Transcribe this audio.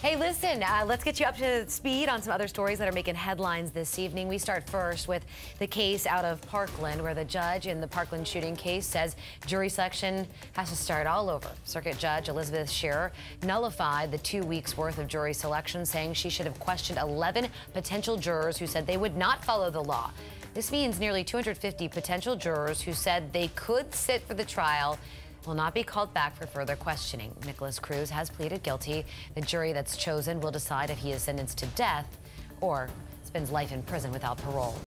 Hey, listen, uh, let's get you up to speed on some other stories that are making headlines this evening. We start first with the case out of Parkland, where the judge in the Parkland shooting case says jury selection has to start all over. Circuit Judge Elizabeth Scherer nullified the two weeks worth of jury selection, saying she should have questioned 11 potential jurors who said they would not follow the law. This means nearly 250 potential jurors who said they could sit for the trial will not be called back for further questioning. Nikolas Cruz has pleaded guilty. The jury that's chosen will decide if he is sentenced to death or spends life in prison without parole.